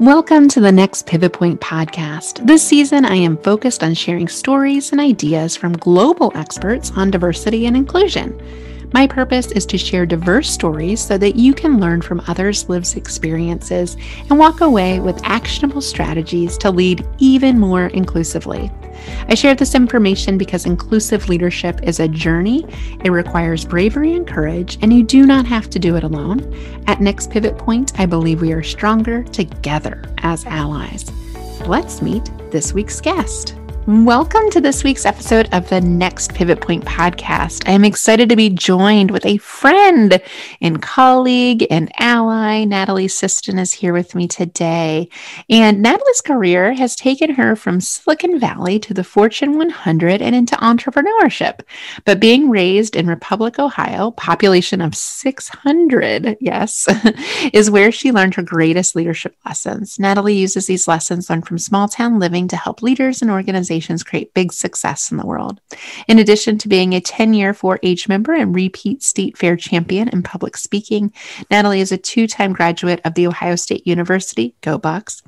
Welcome to the next Pivot Point podcast. This season, I am focused on sharing stories and ideas from global experts on diversity and inclusion. My purpose is to share diverse stories so that you can learn from others' lived experiences and walk away with actionable strategies to lead even more inclusively. I share this information because inclusive leadership is a journey. It requires bravery and courage, and you do not have to do it alone. At Next Pivot Point, I believe we are stronger together as allies. Let's meet this week's guest. Welcome to this week's episode of the Next Pivot Point podcast. I am excited to be joined with a friend and colleague and ally. Natalie Siston is here with me today. And Natalie's career has taken her from Silicon Valley to the Fortune 100 and into entrepreneurship. But being raised in Republic, Ohio, population of 600, yes, is where she learned her greatest leadership lessons. Natalie uses these lessons learned from small town living to help leaders and organizations organizations create big success in the world. In addition to being a 10 year 4 H member and repeat state fair champion in public speaking, Natalie is a two time graduate of The Ohio State University, Go Bucks,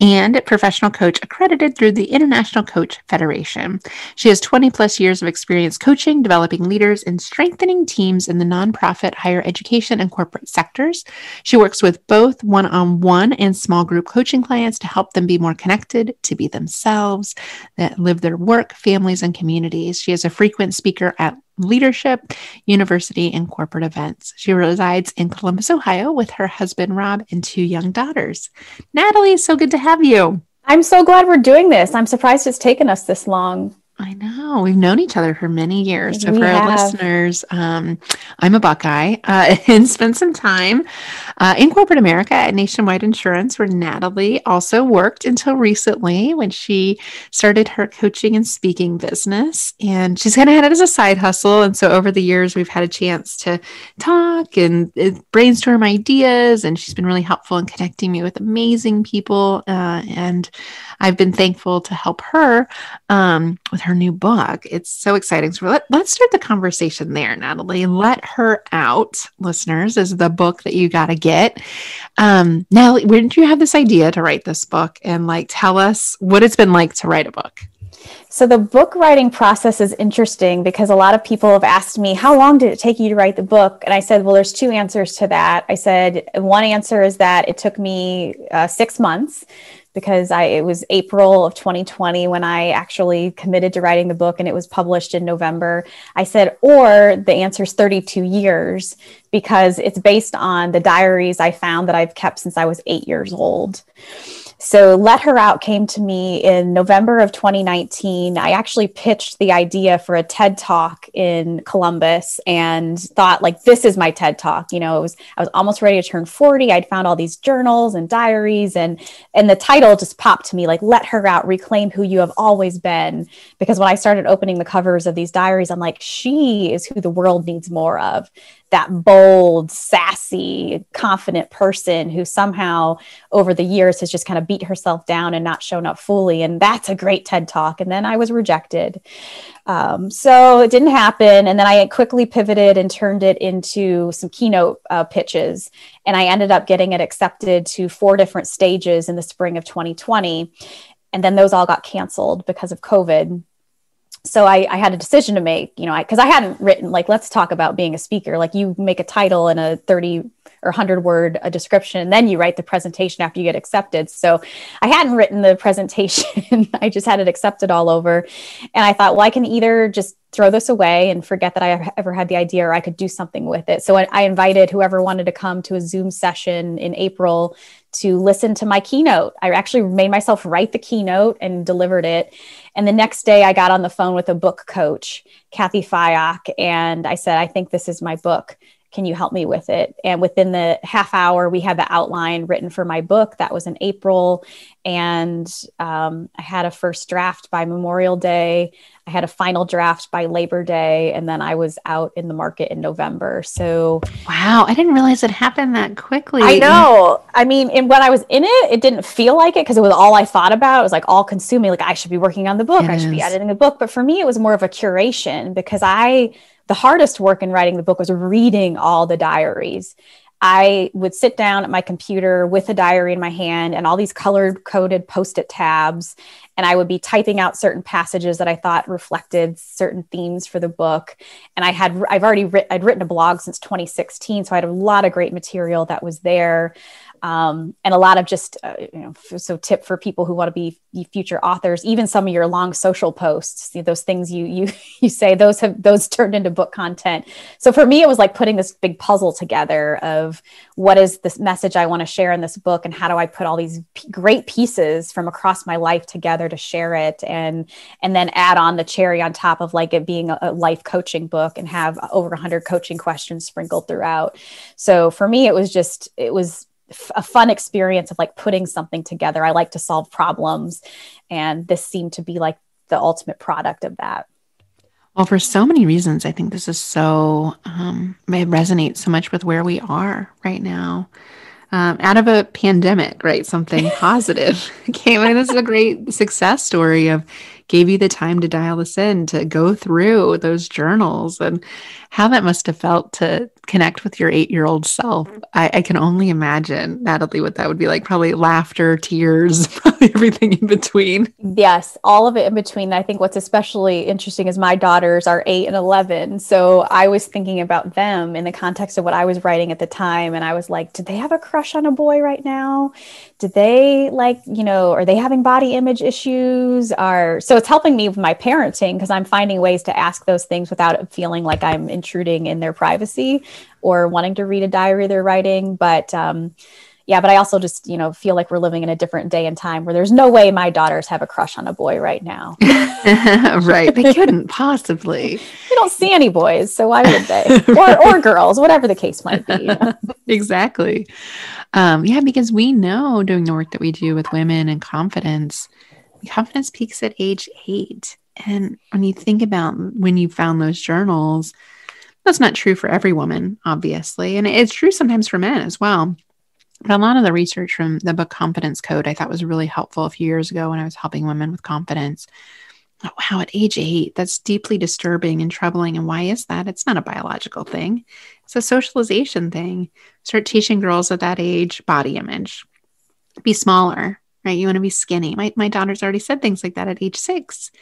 and a professional coach accredited through the International Coach Federation. She has 20 plus years of experience coaching, developing leaders, and strengthening teams in the nonprofit, higher education, and corporate sectors. She works with both one on one and small group coaching clients to help them be more connected, to be themselves, live their work, families, and communities. She is a frequent speaker at leadership, university, and corporate events. She resides in Columbus, Ohio with her husband, Rob, and two young daughters. Natalie, so good to have you. I'm so glad we're doing this. I'm surprised it's taken us this long. I know. We've known each other for many years. So, we for have. our listeners, um, I'm a Buckeye uh, and spent some time uh, in corporate America at Nationwide Insurance, where Natalie also worked until recently when she started her coaching and speaking business. And she's kind of had it as a side hustle. And so, over the years, we've had a chance to talk and brainstorm ideas. And she's been really helpful in connecting me with amazing people. Uh, and I've been thankful to help her um, with her new book. It's so exciting. So let, let's start the conversation there, Natalie. Let Her Out, listeners, is the book that you got to get. Um, Natalie, when did you have this idea to write this book? And like, tell us what it's been like to write a book. So the book writing process is interesting because a lot of people have asked me, how long did it take you to write the book? And I said, well, there's two answers to that. I said, one answer is that it took me uh, six months because I it was April of 2020 when I actually committed to writing the book and it was published in November. I said, or the answer is 32 years because it's based on the diaries I found that I've kept since I was eight years old. So Let Her Out came to me in November of 2019. I actually pitched the idea for a TED Talk in Columbus and thought like this is my TED Talk. You know, it was I was almost ready to turn 40. I'd found all these journals and diaries and and the title just popped to me like Let Her Out, reclaim who you have always been because when I started opening the covers of these diaries, I'm like she is who the world needs more of that bold, sassy, confident person who somehow over the years has just kind of beat herself down and not shown up fully. And that's a great TED talk. And then I was rejected. Um, so it didn't happen. And then I quickly pivoted and turned it into some keynote uh, pitches. And I ended up getting it accepted to four different stages in the spring of 2020. And then those all got canceled because of COVID so I, I, had a decision to make, you know, because I, I, hadn't written like, let's talk about being a speaker. Like you make a title and a 30 or 100 word a description, and then you write the presentation after you get accepted. So I hadn't written the presentation. I just had it accepted all over. And I thought, well, I can either just throw this away and forget that I ever had the idea or I could do something with it. So I, I invited whoever wanted to come to a Zoom session in April to listen to my keynote. I actually made myself write the keynote and delivered it. And the next day, I got on the phone with a book coach, Cathy Fyock, and I said, I think this is my book. Can you help me with it? And within the half hour, we had the outline written for my book. That was in April. And um, I had a first draft by Memorial Day. I had a final draft by Labor Day. And then I was out in the market in November. So, wow, I didn't realize it happened that quickly. I know. I mean, and when I was in it, it didn't feel like it because it was all I thought about. It was like all consuming. Like, I should be working on the book, I should be editing the book. But for me, it was more of a curation because I, the hardest work in writing the book was reading all the diaries. I would sit down at my computer with a diary in my hand and all these colored coded post it tabs. And I would be typing out certain passages that I thought reflected certain themes for the book. And I had, I've already written, I'd written a blog since 2016. So I had a lot of great material that was there um, and a lot of just uh, you know so tip for people who want to be future authors even some of your long social posts you know, those things you you you say those have those turned into book content. So for me it was like putting this big puzzle together of what is this message i want to share in this book and how do i put all these p- great pieces from across my life together to share it and and then add on the cherry on top of like it being a, a life coaching book and have over 100 coaching questions sprinkled throughout. So for me it was just it was a fun experience of like putting something together. I like to solve problems, and this seemed to be like the ultimate product of that. Well, for so many reasons, I think this is so, um, it resonates so much with where we are right now. Um, out of a pandemic, right? Something positive came. and this is a great success story of gave you the time to dial this in, to go through those journals and how that must have felt to connect with your eight year old self. I, I, can only imagine, Natalie, what that would be like. Probably laughter, tears, probably everything in between. Yes, all of it in between. I think what's especially interesting is my daughters are eight and 11. So I was thinking about them in the context of what I was writing at the time. And I was like, did they have a crush on a boy right now? Did they like, you know, are they having body image issues? Are so it's helping me with my parenting because I'm finding ways to ask those things without feeling like I'm intruding in their privacy or wanting to read a diary they're writing. But um, yeah, but I also just, you know, feel like we're living in a different day and time where there's no way my daughters have a crush on a boy right now. right. They couldn't possibly. We don't see any boys, so why would they? or, or girls, whatever the case might be. exactly. Um, yeah, because we know doing the work that we do with women and confidence confidence peaks at age eight. And when you think about when you found those journals, that's not true for every woman, obviously. And it's true sometimes for men as well. But a lot of the research from the book Confidence Code I thought was really helpful a few years ago when I was helping women with confidence. Oh, wow, at age eight, that's deeply disturbing and troubling. And why is that? It's not a biological thing, it's a socialization thing. Start teaching girls at that age body image, be smaller, right? You want to be skinny. My, my daughter's already said things like that at age six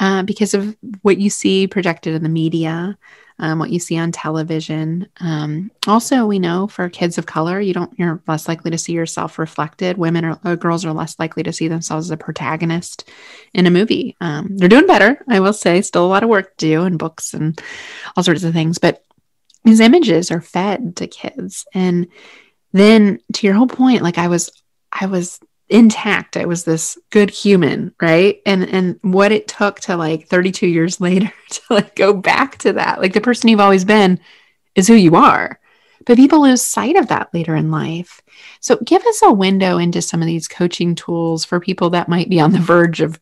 uh, because of what you see projected in the media, um, what you see on television. Um, also, we know for kids of color, you don't you're less likely to see yourself reflected. Women or, or girls are less likely to see themselves as a protagonist in a movie. Um, they're doing better, I will say. Still a lot of work to do in books and all sorts of things, but these images are fed to kids and then to your whole point like i was i was intact. I was this good human, right? And and what it took to like 32 years later to like go back to that. Like the person you've always been is who you are. But people lose sight of that later in life. So give us a window into some of these coaching tools for people that might be on the verge of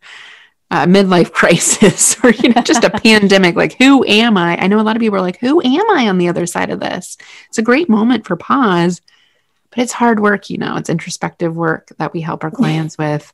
uh, midlife crisis or you know just a pandemic like who am i i know a lot of people are like who am i on the other side of this it's a great moment for pause but it's hard work, you know, it's introspective work that we help our clients with.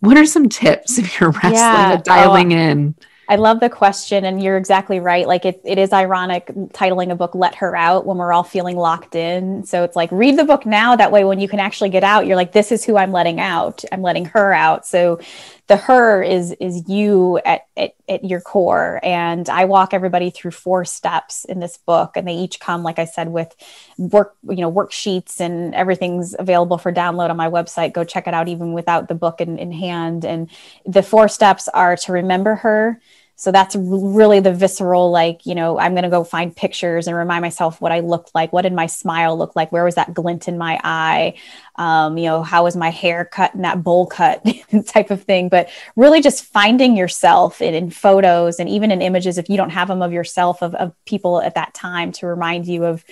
What are some tips if you're wrestling yeah. with oh, dialing oh, in? I love the question, and you're exactly right. Like it, it is ironic titling a book "Let Her Out" when we're all feeling locked in. So it's like read the book now. That way, when you can actually get out, you're like, "This is who I'm letting out. I'm letting her out." So the her is is you at, at, at your core. And i walk everybody through four steps in this book and they each come like i said with work you know worksheets and everything's available for download on my website. Go check it out even without the book in, in hand. And the four steps are to remember her so that's really the visceral like you know i'm going to go find pictures and remind myself what i looked like. What did my smile look like? Where was that glint in my eye? Um, you know how was my hair cut and that bowl cut type of thing? But really just finding yourself in, in, photos and even in images if you don't have them of yourself of, of people at that time to remind you of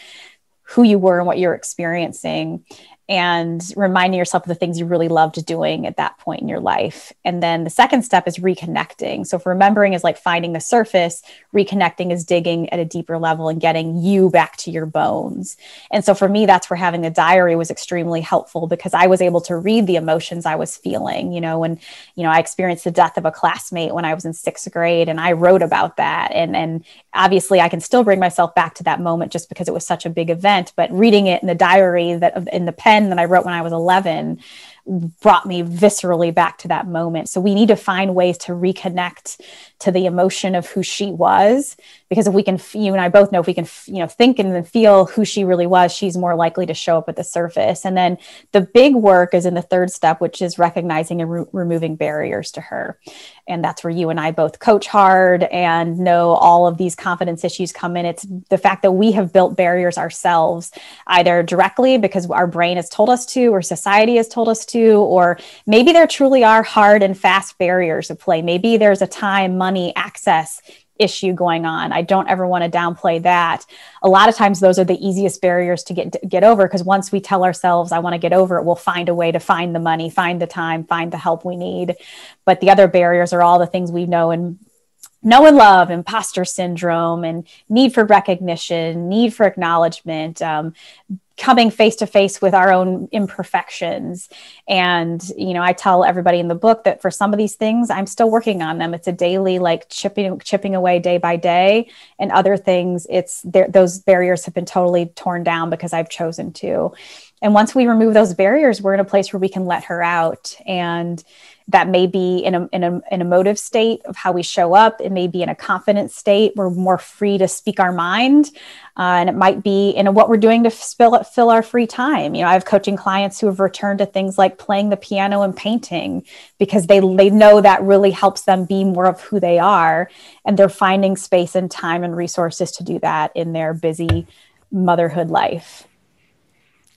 who you were and what you're experiencing and reminding yourself of the things you really loved doing at that point in your life. And then the second step is reconnecting. So, if remembering is like finding the surface, reconnecting is digging at a deeper level and getting you back to your bones. And so, for me, that's where having a diary was extremely helpful because I was able to read the emotions I was feeling. You know, when, you know, I experienced the death of a classmate when I was in sixth grade and I wrote about that. And, and obviously, I can still bring myself back to that moment just because it was such a big event. But reading it in the diary that in the pen, pen that I wrote when I was 11 brought me viscerally back to that moment. So we need to find ways to reconnect to the emotion of who she was because if we can you and I both know if we can you know think and then feel who she really was she's more likely to show up at the surface and then the big work is in the third step which is recognizing and re- removing barriers to her and that's where you and I both coach hard and know all of these confidence issues come in. It's the fact that we have built barriers ourselves either directly because our brain has told us to or society has told us to or maybe there truly are hard and fast barriers to play. Maybe there's a time money access issue going on. I don't ever want to downplay that. A lot of times those are the easiest barriers to get get over because once we tell ourselves I want to get over it, we'll find a way to find the money, find the time, find the help we need. But the other barriers are all the things we know and know and love, imposter syndrome, and need for recognition, need for acknowledgement, um, coming face to face with our own imperfections. And you know i tell everybody in the book that for some of these things i'm still working on them. It's a daily like chipping chipping away day by day. And other things it's there those barriers have been totally torn down because i've chosen to. And once we remove those barriers we're in a place where we can let her out. And that may be in a, in a, an emotive state of how we show up. It may be in a confident state. We're more free to speak our mind. Uh, and it might be in a, what we're doing to fill, fill our free time. You know, I have coaching clients who have returned to things like playing the piano and painting because they, they know that really helps them be more of who they are. And they're finding space and time and resources to do that in their busy motherhood life.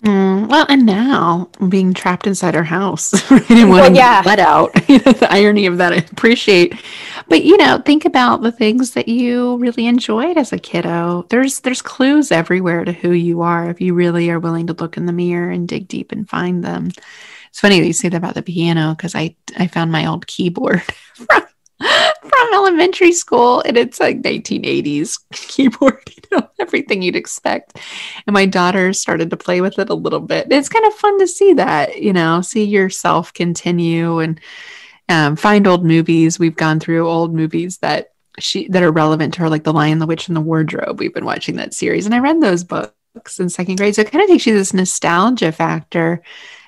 Mm, well, and now being trapped inside our house right, and wanting well, yeah. let out. You know, the irony of that, I appreciate. But you know, think about the things that you really enjoyed as a kiddo. There's there's clues everywhere to who you are if you really are willing to look in the mirror and dig deep and find them. It's funny that you say that about the piano because I I found my old keyboard from from elementary school and it's like 1980s keyboard you know everything you'd expect. And my daughter started to play with it a little bit. It's kind of fun to see that you know see yourself continue and um, find old movies. We've gone through old movies that she that are relevant to her like the lion the witch and the wardrobe. We've been watching that series and i read those books in second grade. So it kind of takes you this nostalgia factor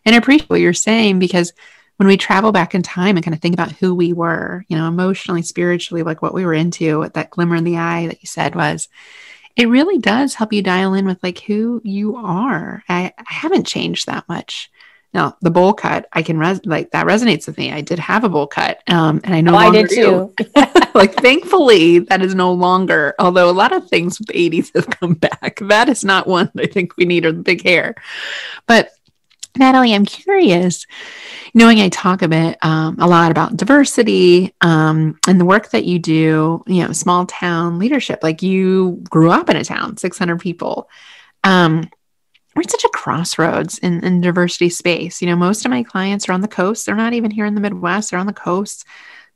and I appreciate what you're saying because when we travel back in time and kind of think about who we were, you know, emotionally, spiritually, like what we were into, what that glimmer in the eye that you said was, it really does help you dial in with like who you are. I, I haven't changed that much. Now the bowl cut, I can res- like that resonates with me. I did have a bowl cut, um, and I know oh, I did too. like thankfully, that is no longer. Although a lot of things with the '80s have come back, that is not one I think we need or the big hair. But Natalie, I'm curious, knowing I talk a bit, um, a lot about diversity um, and the work that you do, you know, small town leadership, like you grew up in a town, 600 people. Um, we're at such a crossroads in, in diversity space. You know, most of my clients are on the coast. They're not even here in the Midwest. They're on the coast.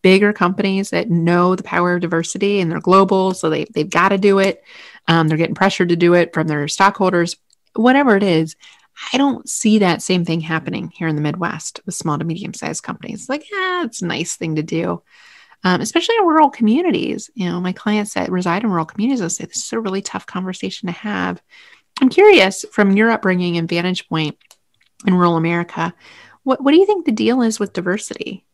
Bigger companies that know the power of diversity and they're global. So they, they've got to do it. Um, they're getting pressured to do it from their stockholders, whatever it is. I don't see that same thing happening here in the Midwest with small to medium sized companies. Like, yeah, it's a nice thing to do, um, especially in rural communities. You know, my clients that reside in rural communities will say this is a really tough conversation to have. I'm curious from your upbringing and vantage point in rural America, what, what do you think the deal is with diversity?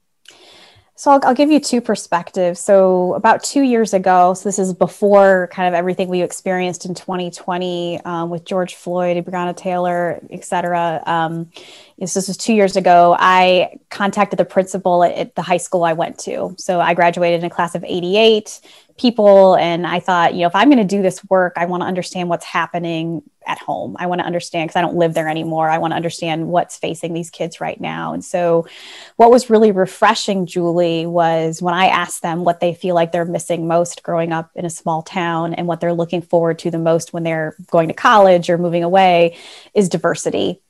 So I'll, I'll, give you two perspectives. So about two years ago, so this is before kind of everything we experienced in 2020 um, with George Floyd, Breonna Taylor, et cetera. Um, this was two years ago. I contacted the principal at, at the high school I went to. So I graduated in a class of 88 people and i thought you know if i'm going to do this work i want to understand what's happening at home. I want to understand because i don't live there anymore. I want to understand what's facing these kids right now. And so what was really refreshing julie was when i asked them what they feel like they're missing most growing up in a small town and what they're looking forward to the most when they're going to college or moving away is diversity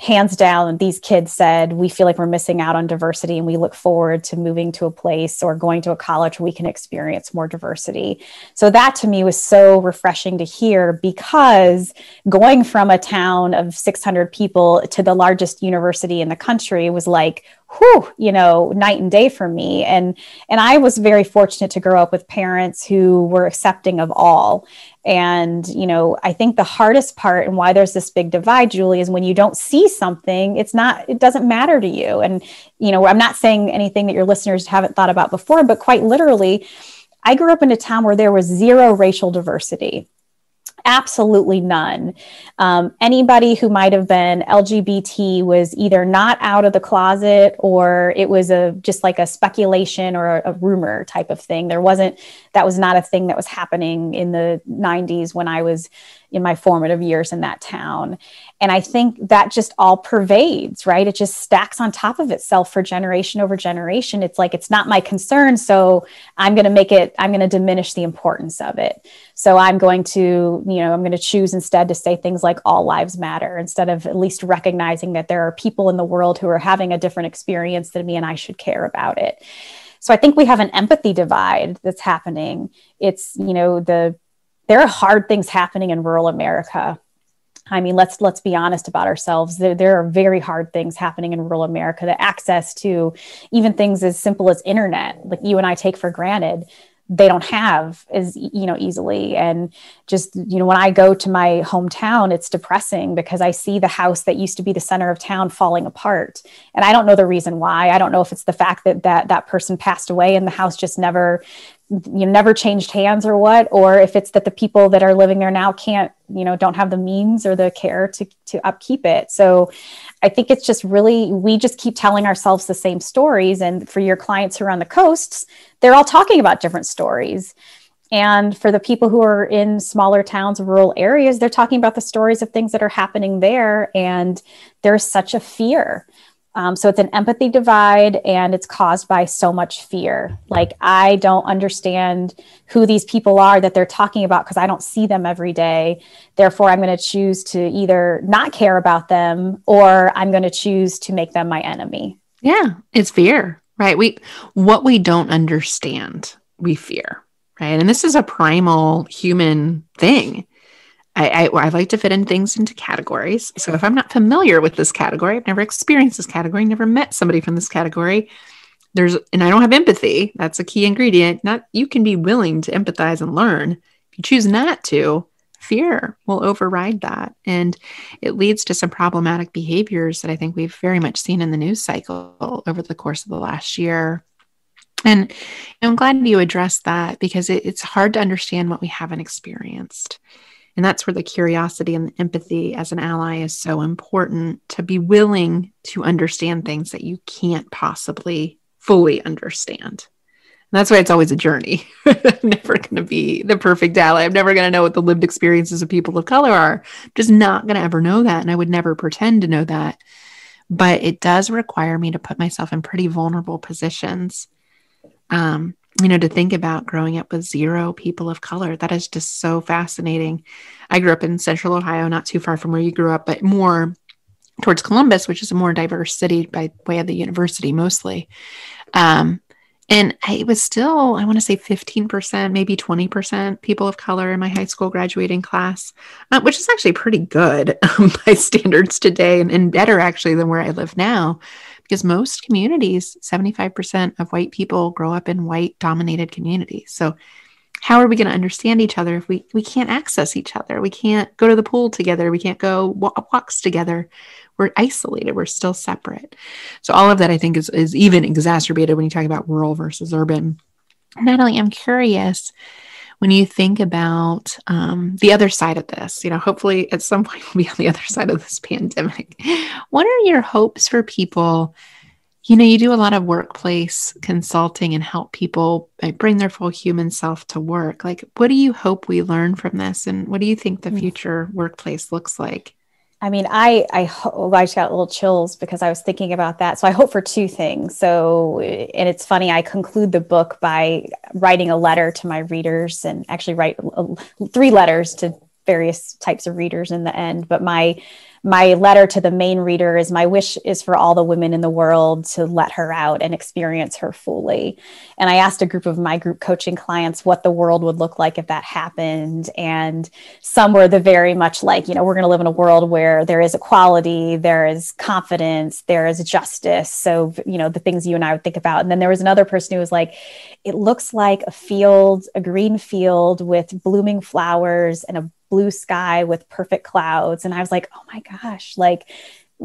hands down, these kids said, we feel like we're missing out on diversity and we look forward to moving to a place or going to a college where we can experience more diversity. So that to me was so refreshing to hear because going from a town of 600 people to the largest university in the country was like, whew, you know, night and day for me. And and I was very fortunate to grow up with parents who were accepting of all. And, you know, I think the hardest part and why there's this big divide, Julie, is when you don't see something, it's not, it doesn't matter to you. And, you know, I'm not saying anything that your listeners haven't thought about before, but quite literally, I grew up in a town where there was zero racial diversity absolutely none. Um, anybody who might have been LGBT was either not out of the closet or it was a just like a speculation or a, a, rumor type of thing. There wasn't that was not a thing that was happening in the 90s when I was in my formative years in that town. And I think that just all pervades, right? It just stacks on top of itself for generation over generation. It's like, it's not my concern. So I'm going to make it, I'm going to diminish the importance of it. So I'm going to, you know, I'm going to choose instead to say things like all lives matter instead of at least recognizing that there are people in the world who are having a different experience than me and I should care about it. So I think we have an empathy divide that's happening. It's, you know, the there are hard things happening in rural America. I mean, let's let's be honest about ourselves. There, there are very hard things happening in rural America. The access to even things as simple as internet, like you and I take for granted, they don't have as you know easily. And just you know when i go to my hometown it's depressing because i see the house that used to be the center of town falling apart. And i don't know the reason why. I don't know if it's the fact that that that person passed away and the house just never you know, never changed hands or what, or if it's that the people that are living there now can't, you know, don't have the means or the care to, to upkeep it. So I think it's just really, we just keep telling ourselves the same stories. And for your clients who are on the coasts, they're all talking about different stories. And for the people who are in smaller towns, rural areas, they're talking about the stories of things that are happening there. And there's such a fear um, so it's an empathy divide and it's caused by so much fear. Like, I don't understand who these people are that they're talking about because I don't see them every day. Therefore, I'm going to choose to either not care about them or I'm going to choose to make them my enemy. Yeah, it's fear, right? We, what we don't understand, we fear, right? And this is a primal human thing I, I, I, like to fit in things into categories. So if I'm not familiar with this category, I've never experienced this category, never met somebody from this category, there's and I don't have empathy. That's a key ingredient. Not you can be willing to empathize and learn. If you choose not to, fear will override that. And it leads to some problematic behaviors that I think we've very much seen in the news cycle over the course of the last year. And I'm glad you addressed that because it, it's hard to understand what we haven't experienced. And that's where the curiosity and the empathy as an ally is so important to be willing to understand things that you can't possibly fully understand. And that's why it's always a journey. I'm never going to be the perfect ally. I'm never going to know what the lived experiences of people of color are. I'm just not going to ever know that. And I would never pretend to know that. But it does require me to put myself in pretty vulnerable positions um, you know, to think about growing up with zero people of color. That is just so fascinating. I grew up in central Ohio, not too far from where you grew up, but more towards Columbus, which is a more diverse city by way of the university mostly. Um, and it was still, I want to say 15%, maybe 20% people of color in my high school graduating class, uh, which is actually pretty good um, by standards today and, and better actually than where I live now because most communities, 75% of white people grow up in white dominated communities. So, how are we going to understand each other if we, we can't access each other? We can't go to the pool together. We can't go walks together. We're isolated. We're still separate. So, all of that I think is, is even exacerbated when you talk about rural versus urban. Natalie, I'm curious when you think about um, the other side of this, you know, hopefully at some point we'll be on the other side of this pandemic. What are your hopes for people? You know, you do a lot of workplace consulting and help people bring their full human self to work. Like, what do you hope we learn from this? And what do you think the hmm. future workplace looks like? I mean, I I hope I just got little chills because I was thinking about that. So I hope for two things. So, and it's funny, I conclude the book by writing a letter to my readers, and actually write uh, three letters to various types of readers in the end. But my my letter to the main reader is my wish is for all the women in the world to let her out and experience her fully. And I asked a group of my group coaching clients what the world would look like if that happened. And some were the very much like, you know, we're going to live in a world where there is equality, there is confidence, there is justice. So, you know, the things you and I would think about. And then there was another person who was like, it looks like a field, a green field with blooming flowers and a blue sky with perfect clouds. And i was like oh my gosh like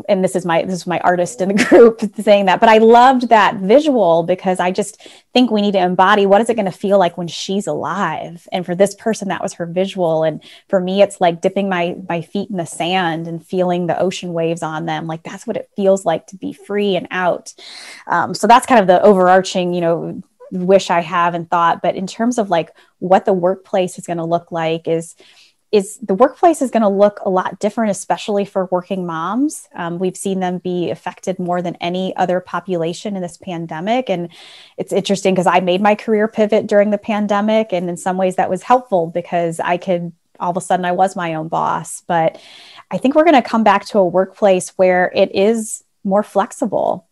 and this is my this is my artist in the group saying that but i loved that visual because i just think we need to embody what is it going to feel like when she's alive? And for this person that was her visual. And for me it's like dipping my my feet in the sand and feeling the ocean waves on them. Like that's what it feels like to be free and out. Um, so that's kind of the overarching you know wish i have and thought. But in terms of like what the workplace is going to look like is is the workplace is going to look a lot different, especially for working moms. Um, we've seen them be affected more than any other population in this pandemic. And it's interesting because I made my career pivot during the pandemic. And in some ways, that was helpful because I could all of a sudden I was my own boss. But I think we're going to come back to a workplace where it is more flexible.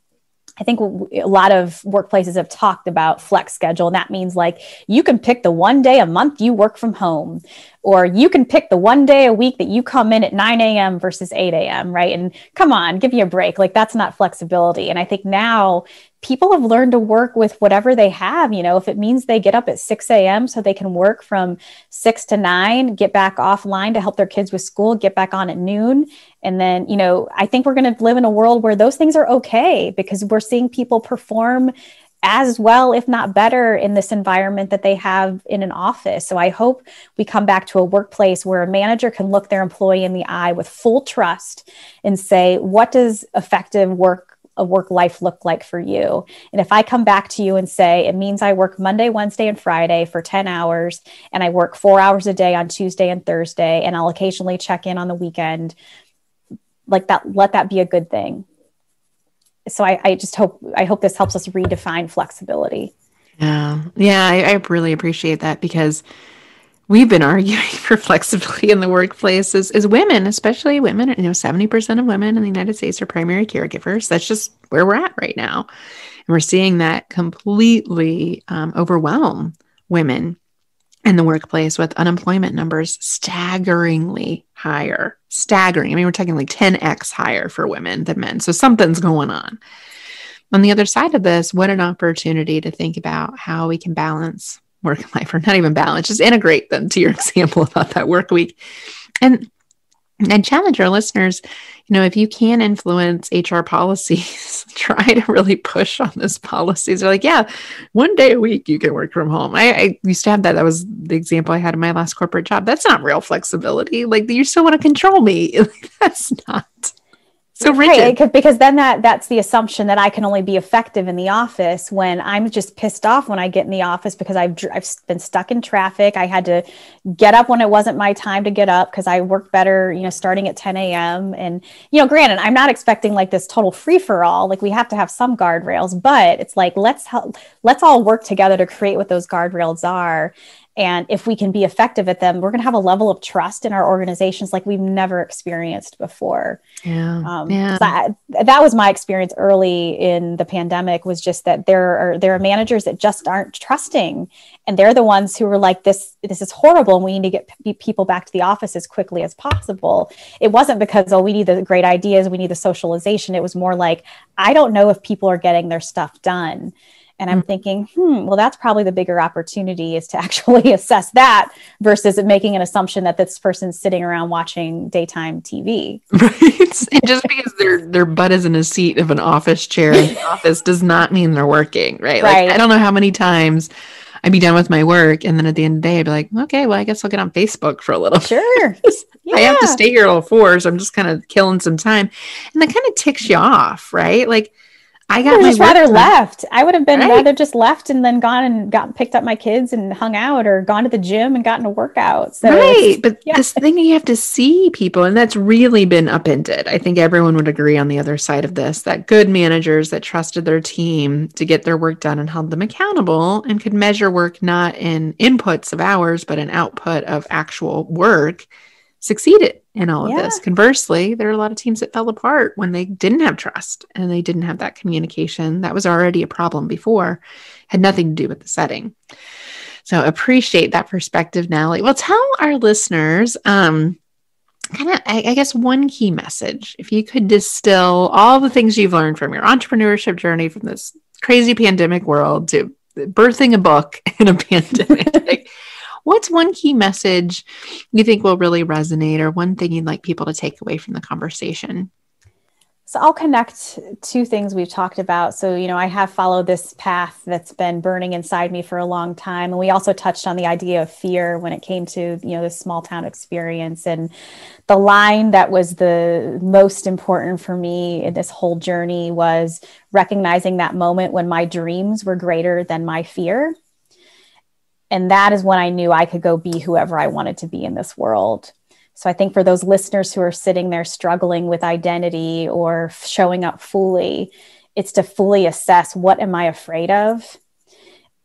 I think a lot of workplaces have talked about flex schedule, and that means like you can pick the one day a month you work from home, or you can pick the one day a week that you come in at 9 a.m. versus 8 a.m., right? And come on, give me a break. Like that's not flexibility. And I think now people have learned to work with whatever they have. You know, if it means they get up at 6 a.m. so they can work from 6 to 9, get back offline to help their kids with school, get back on at noon. And then, you know, I think we're going to live in a world where those things are okay because we're seeing people perform as well, if not better, in this environment that they have in an office. So I hope we come back to a workplace where a manager can look their employee in the eye with full trust and say, what does effective work a work life look like for you? And if I come back to you and say, it means I work Monday, Wednesday, and Friday for 10 hours, and I work four hours a day on Tuesday and Thursday, and I'll occasionally check in on the weekend, like that, let that be a good thing so I, I just hope I hope this helps us redefine flexibility. Yeah, yeah, I, I really appreciate that because we've been arguing for flexibility in the workplace as, as women, especially women. You know, 70% of women in the United States are primary caregivers. That's just where we're at right now. And we're seeing that completely um, overwhelm women in the workplace with unemployment numbers staggeringly higher. Staggering. I mean, we're talking like 10x higher for women than men. So something's going on. On the other side of this, what an opportunity to think about how we can balance work and life, or not even balance, just integrate them to your example about that work week. And and challenge our listeners you know if you can influence hr policies try to really push on those policies. They're like yeah one day a week you can work from home. I, I, used to have that. That was the example i had in my last corporate job. That's not real flexibility. Like you still want to control me. That's not so rigid. Right, because then that that's the assumption that I can only be effective in the office when I'm just pissed off when I get in the office because I've I've been stuck in traffic. I had to get up when it wasn't my time to get up because I work better, you know, starting at 10 a.m. And you know, granted, I'm not expecting like this total free for all. Like we have to have some guardrails, but it's like let's help, let's all work together to create what those guardrails are. And if we can be effective at them, we're going to have a level of trust in our organizations like we've never experienced before. Yeah. Um, yeah. That, that was my experience early in the pandemic was just that there are, there are managers that just aren't trusting. And they're the ones who were like, this, this is horrible. And we need to get people back to the office as quickly as possible. It wasn't because, oh, we need the great ideas. We need the socialization. It was more like, I don't know if people are getting their stuff done. And I'm mm-hmm. thinking, hmm, well, that's probably the bigger opportunity is to actually assess that versus making an assumption that this person's sitting around watching daytime TV. Right. and just because their their butt is in a seat of an office chair in the office does not mean they're working. Right. Like right. I don't know how many times I'd be done with my work. And then at the end of the day, I'd be like, okay, well, I guess I'll get on Facebook for a little. Sure. yeah. I have to stay here all four. So I'm just kind of killing some time. And that kind of ticks you off, right? Like I got just rather left. I would have been right. rather just left and then gone and got picked up my kids and hung out or gone to the gym and gotten a workout. So right. But yeah. this thing you have to see people, and that's really been upended. I think everyone would agree on the other side of this that good managers that trusted their team to get their work done and held them accountable and could measure work not in inputs of hours, but an output of actual work succeeded in all yeah. of this. Conversely, there are a lot of teams that fell apart when they didn't have trust and they didn't have that communication. That was already a problem before, had nothing to do with the setting. So appreciate that perspective, Natalie. Well, tell our listeners, um, kind of, I, I guess, one key message. If you could distill all the things you've learned from your entrepreneurship journey from this crazy pandemic world to birthing a book in a pandemic. What's one key message you think will really resonate, or one thing you'd like people to take away from the conversation? So I'll connect two things we've talked about. So, you know, I have followed this path that's been burning inside me for a long time. And we also touched on the idea of fear when it came to, you know, this small town experience. And the line that was the most important for me in this whole journey was recognizing that moment when my dreams were greater than my fear. And that is when I knew I could go be whoever I wanted to be in this world. So I think for those listeners who are sitting there struggling with identity or showing up fully, it's to fully assess what am I afraid of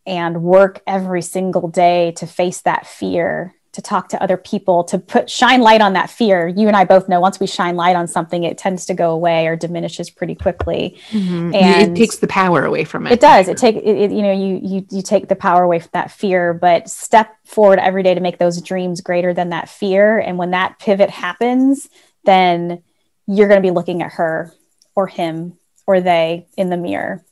and work every single day to face that fear to talk to other people to put shine light on that fear. You and i both know once we shine light on something it tends to go away or diminishes pretty quickly. Mm-hmm. and it takes the power away from it. It does. It take it, it, you know you, you you take the power away from that fear but step forward every day to make those dreams greater than that fear. And when that pivot happens then you're going to be looking at her or him or they in the mirror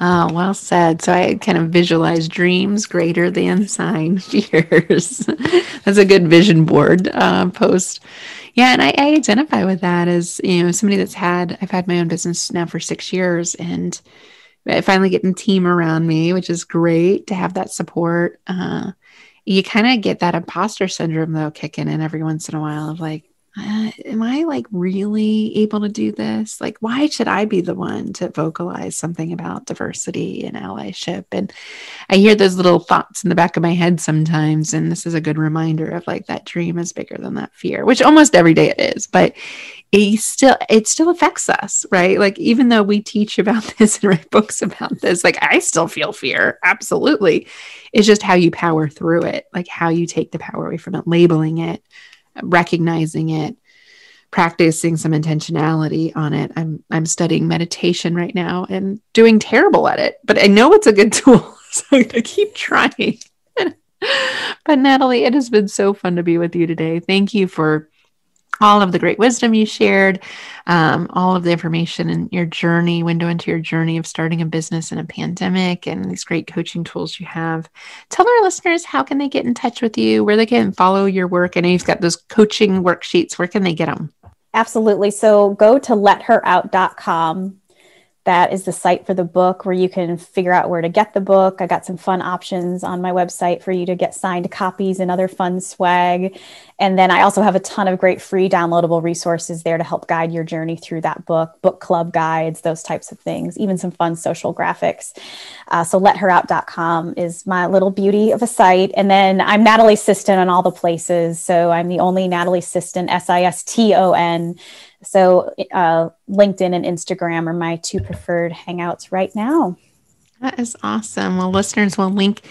Oh, well said. So I kind of visualize dreams greater than sign fears. That's a good vision board uh, post. Yeah, and I, I, identify with that as you know somebody that's had. I've had my own business now for six years, and I finally getting team around me, which is great to have that support. Uh, you kind of get that imposter syndrome though kicking in every once in a while of like, uh, am I like really able to do this? Like, why should I be the one to vocalize something about diversity and allyship? And I hear those little thoughts in the back of my head sometimes. And this is a good reminder of like that dream is bigger than that fear, which almost every day it is, but it still, it still affects us, right? Like, even though we teach about this and write books about this, like, I still feel fear. Absolutely. It's just how you power through it, like how you take the power away from it, labeling it recognizing it practicing some intentionality on it. I'm i'm studying meditation right now and doing terrible at it but i know it's a good tool so to keep trying. But natalie it has been so fun to be with you today. Thank you for all of the great wisdom you shared, um, all of the information and your journey, window into your journey of starting a business in a pandemic, and these great coaching tools you have. Tell our listeners how can they get in touch with you, where they can follow your work. I know you've got those coaching worksheets. Where can they get them? Absolutely. So go to letherout.com that is the site for the book where you can figure out where to get the book. I got some fun options on my website for you to get signed copies and other fun swag. And then I also have a ton of great free downloadable resources there to help guide your journey through that book, book club guides, those types of things, even some fun social graphics. Uh, so letherout.com is my little beauty of a site. And then I'm Natalie Siston on all the places. So I'm the only Natalie Siston, S I S T O N so, uh, LinkedIn and Instagram are my two preferred hangouts right now. That is awesome. Well, listeners will link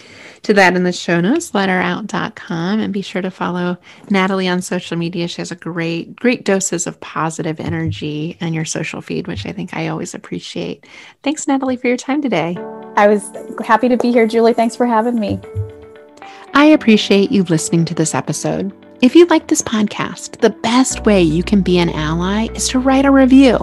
to that in the show notes, letherout.com, and be sure to follow Natalie on social media. She has a great, great doses of positive energy in your social feed, which I think I always appreciate. Thanks, Natalie, for your time today. I was happy to be here, Julie. Thanks for having me. I appreciate you listening to this episode. If you like this podcast, the best way you can be an ally is to write a review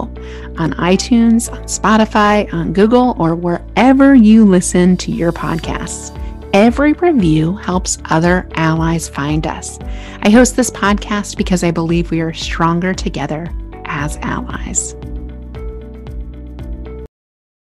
on iTunes, on Spotify, on Google, or wherever you listen to your podcasts. Every review helps other allies find us. I host this podcast because I believe we are stronger together as allies.